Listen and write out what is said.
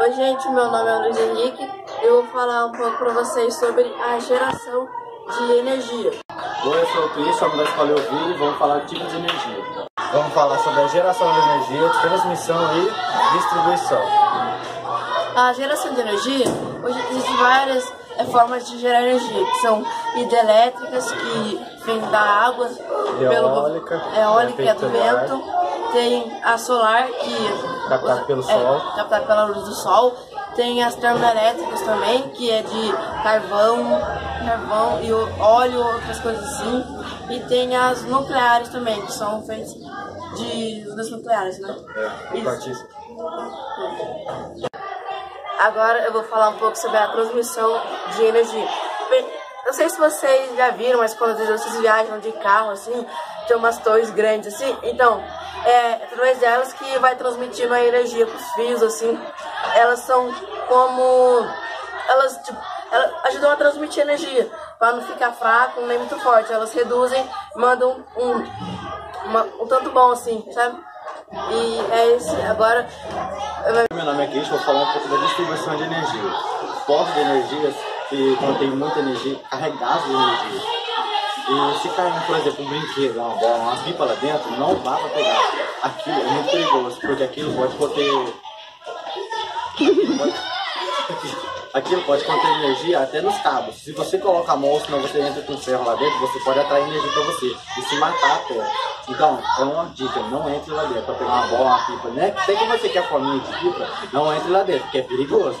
Oi, gente, meu nome é Luiz Henrique. Eu vou falar um pouco para vocês sobre a geração de energia. Oi, eu sou o Cris, somos da Escola Ouvir e vamos falar de tipos de energia. Vamos falar sobre a geração de energia, transmissão e distribuição. A geração de energia, hoje existem várias é, formas de gerar energia, que são hidrelétricas, que vêm da água, eólica, pelo, eólica é do vento, tem a solar, que captada pelo sol, é, captada pela luz do sol, tem as termoelétricas também, que é de carvão, carvão e óleo, outras coisas assim. E tem as nucleares também, que são feitas de das nucleares, né? É, Isso. Agora eu vou falar um pouco sobre a transmissão de energia. Não sei se vocês já viram, mas quando vocês viajam de carro, assim, tem umas torres grandes, assim. Então, é através delas que vai transmitindo a energia para os fios, assim. Elas são como... Elas, tipo, elas ajudam a transmitir energia, para não ficar fraco nem muito forte. Elas reduzem, mandam um, uma, um tanto bom, assim, sabe? E é esse, agora... Meu nome é Cris, vou falar um pouco da distribuição de energia. Postos de energia que contém muita energia, carregados de energia. E se cair, por exemplo, um brinquedo, uma bola, uma pipa lá dentro, não vá para pegar. Aquilo é muito perigoso, porque aquilo pode conter. Aquilo pode conter energia até nos cabos. Se você coloca a mão, senão você entra com ferro lá dentro, você pode atrair energia para você e se matar até. Então, é uma dica, não entre lá dentro para pegar uma bola, uma pipa, né? Sei que você quer forminha de pipa, não entre lá dentro, porque é perigoso.